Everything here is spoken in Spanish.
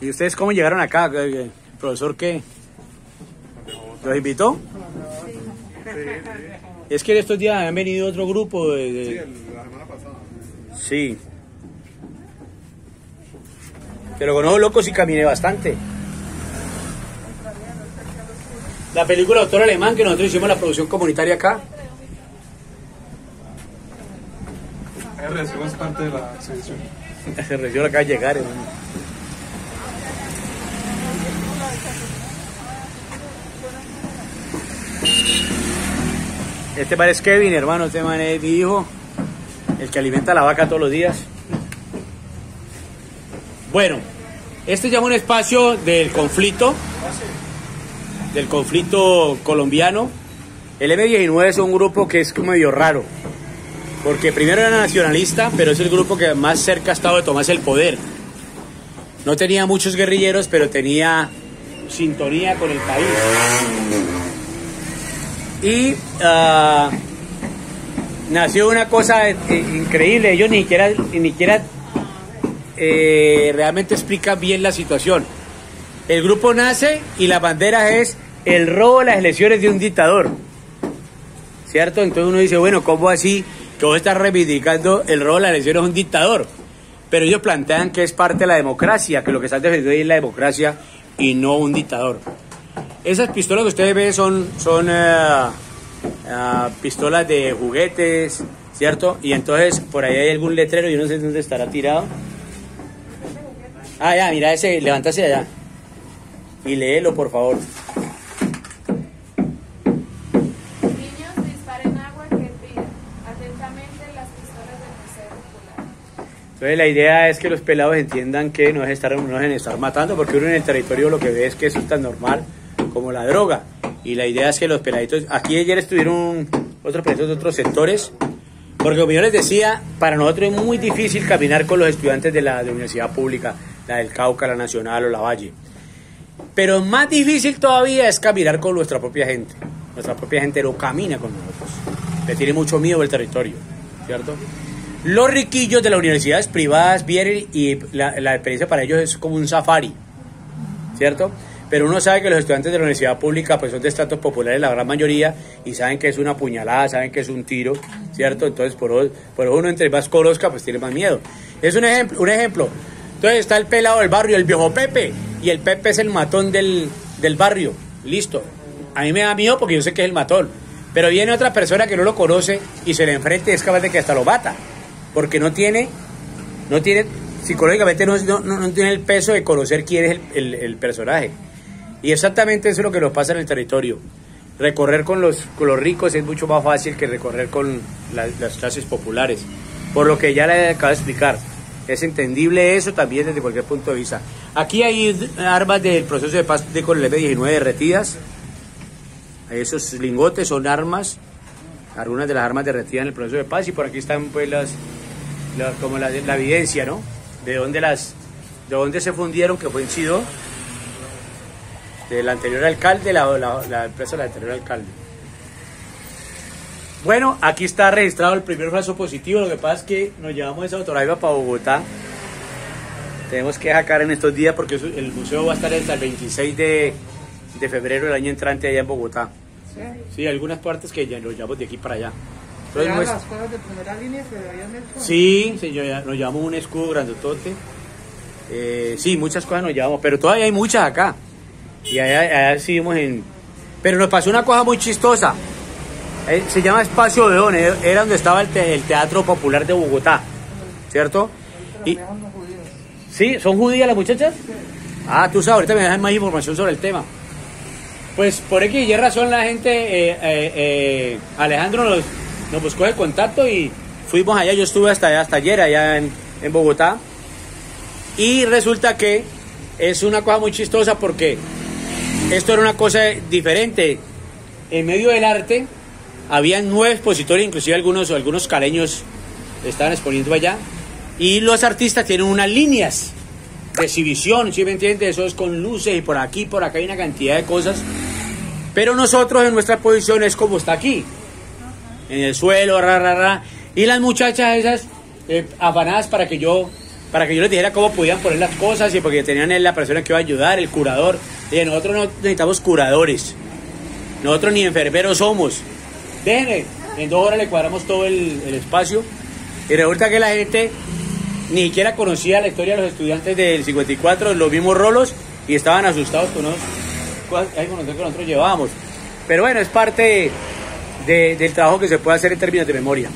¿Y ustedes cómo llegaron acá? ¿El profesor qué? ¿Los invitó? Es que en estos días han venido otro grupo de... de- Sí, la semana pasada. Sí. Pero con ojos locos y caminé bastante. La película Doctor Alemán, que nosotros hicimos la producción comunitaria acá. RSU es parte de la exhibición. Se acá de llegar, hermano. Este man es Kevin, hermano. Este man es mi hijo. El que alimenta a la vaca todos los días. Bueno, este llama un espacio del conflicto. Del conflicto colombiano. El M19 es un grupo que es como medio raro. Porque primero era nacionalista, pero es el grupo que más cerca ha estado de tomarse el poder. No tenía muchos guerrilleros, pero tenía sintonía con el país. Y ah, nació una cosa increíble. Ellos ni siquiera, ni siquiera eh, realmente explican bien la situación. El grupo nace y la bandera es el robo de las elecciones de un dictador. ¿Cierto? Entonces uno dice, bueno, ¿cómo así que vos estás reivindicando el robo de las elecciones de un dictador? Pero ellos plantean que es parte de la democracia, que lo que están defendiendo es la democracia y no un dictador. Esas pistolas que ustedes ven son, son eh, ah, pistolas de juguetes, ¿cierto? Y entonces por ahí hay algún letrero, yo no sé dónde estará tirado. Ah, ya, mira ese, levántase allá. Y léelo, por favor. Entonces la idea es que los pelados entiendan que no es estar, no es estar matando, porque uno en el territorio lo que ve es que eso es tan normal como la droga. Y la idea es que los peladitos, aquí ayer estuvieron otros peladitos de otros sectores, porque como yo les decía, para nosotros es muy difícil caminar con los estudiantes de la, universidad pública, la del Cauca, la Nacional o la Valle. Pero más difícil todavía es caminar con nuestra propia gente. Nuestra propia gente no camina con nosotros. Le tiene mucho miedo el territorio, ¿cierto? Los riquillos de las universidades privadas vienen y la, la experiencia para ellos es como un safari, ¿cierto? Pero uno sabe que los estudiantes de la universidad pública pues son de estratos populares la gran mayoría y saben que es una puñalada, saben que es un tiro, ¿cierto? Entonces por, por uno entre más conozca pues tiene más miedo. Es un ejemplo, un ejemplo. Entonces está el pelado del barrio, el viejo Pepe, y el Pepe es el matón del, del barrio, listo. A mí me da miedo porque yo sé que es el matón. Pero viene otra persona que no lo conoce y se le enfrenta y es capaz de que hasta lo mata. Porque no tiene, no tiene, psicológicamente no, no, no- tiene el peso de conocer quién es el- el personaje. Y exactamente eso es lo que nos pasa en el territorio. Recorrer con los, los ricos es mucho más fácil que recorrer con la- las clases populares. Por lo que ya le acabo de explicar. Es entendible eso también desde cualquier punto de vista. Aquí hay armas del proceso de paz de con el M19 derretidas. Esos lingotes son armas, algunas de las armas derretidas en el proceso de paz. Y por aquí están pues las, la- como la, la evidencia, ¿no? De dónde las, de dónde se fundieron, que fue en Sidó, del anterior alcalde, la, la, la empresa del anterior alcalde. Bueno, aquí está registrado el primer caso positivo. Lo que pasa es que nos llevamos esa autoraiva para Bogotá. Tenemos que sacar en estos días porque el museo va a estar hasta el 26 de, de febrero del año entrante allá en Bogotá. Sí, algunas partes que ya nos llevamos de aquí para allá. Entonces, Eran muest- las cosas de primera línea hecho. Sí, sí, yo ya- nos llevamos un escudo grandotote. Eh, sí, muchas cosas nos llevamos, pero todavía hay muchas acá. Y allá, allá seguimos en... Pero nos pasó una cosa muy chistosa. Eh, se llama Espacio León, eh, era donde estaba el, te- el Teatro Popular de Bogotá, ¿cierto? Y. ¿Sí? ¿Son judías las muchachas? Ah, tú sabes, ahorita me das más información sobre el tema. Pues por X y razón la gente, eh, Alejandro nos, nos buscó el contacto y fuimos allá, yo estuve hasta, hasta ayer allá en, en Bogotá. Y resulta que es una cosa muy chistosa porque esto era una cosa diferente. En medio del arte había nueve expositores, inclusive algunos, algunos caleños estaban exponiendo allá. Y los artistas tienen unas líneas de exhibición, ¿sí me entiendes? Eso es con luces y por aquí, por acá hay una cantidad de cosas. Pero nosotros en nuestra posición es como está aquí, en el suelo, ra, ra, ra. Y las muchachas esas, eh, afanadas para que yo para que yo les dijera cómo podían poner las cosas y porque tenían la persona que iba a ayudar, el curador. Nosotros no necesitamos curadores. Nosotros ni enfermeros somos. Déjenme, en dos horas le cuadramos todo el, espacio. Y resulta que la gente ni siquiera conocía la historia de los estudiantes del 54, los mismos rolos, y estaban asustados con cosas que nosotros llevábamos. Pero bueno, es parte de- del trabajo que se puede hacer en términos de memoria.